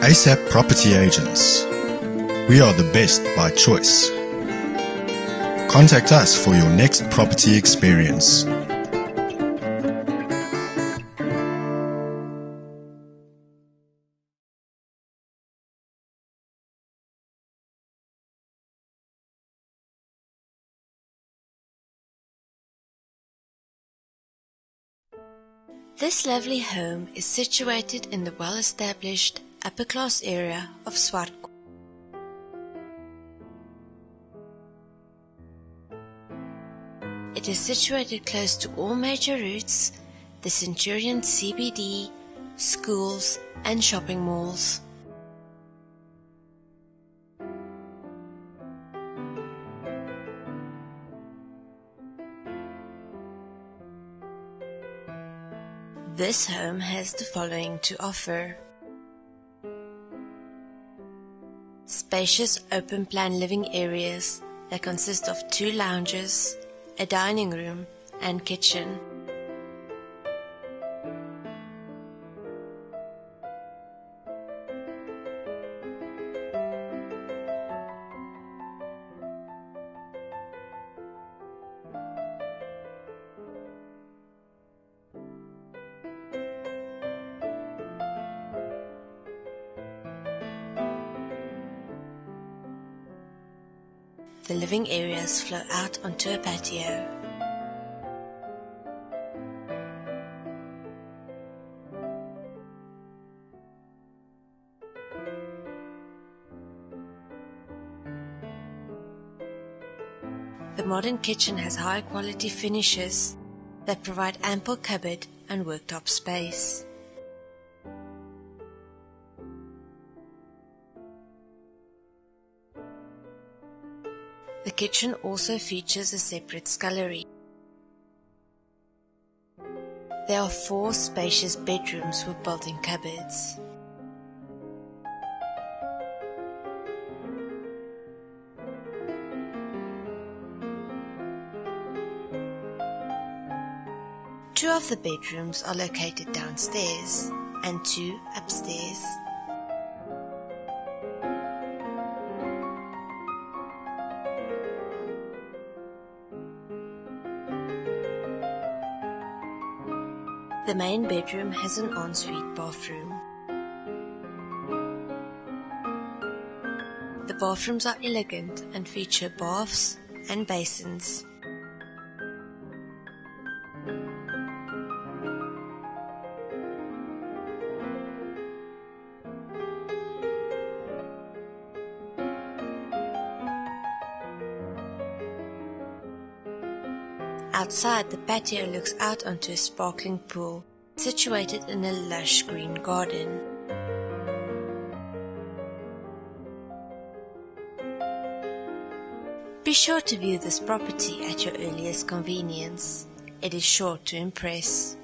ASAP Property Agents. We are the best by choice. Contact us for your next property experience. This lovely home is situated in the well-established upper class area of Zwartkop. It is situated close to all major routes, the Centurion CBD, schools and shopping malls. This home has the following to offer. Spacious open plan living areas that consist of two lounges, a dining room and kitchen. The living areas flow out onto a patio. The modern kitchen has high quality finishes that provide ample cupboard and worktop space. The kitchen also features a separate scullery. There are four spacious bedrooms with built-in cupboards. Two of the bedrooms are located downstairs and two upstairs. The main bedroom has an ensuite bathroom. The bathrooms are elegant and feature baths and basins. Outside, the patio looks out onto a sparkling pool situated in a lush green garden. Be sure to view this property at your earliest convenience. It is sure to impress.